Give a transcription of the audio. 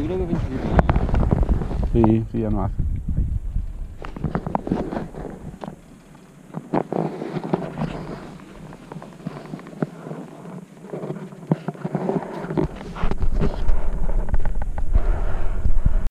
Yo creo que 27. Sí, sí, ya no hace.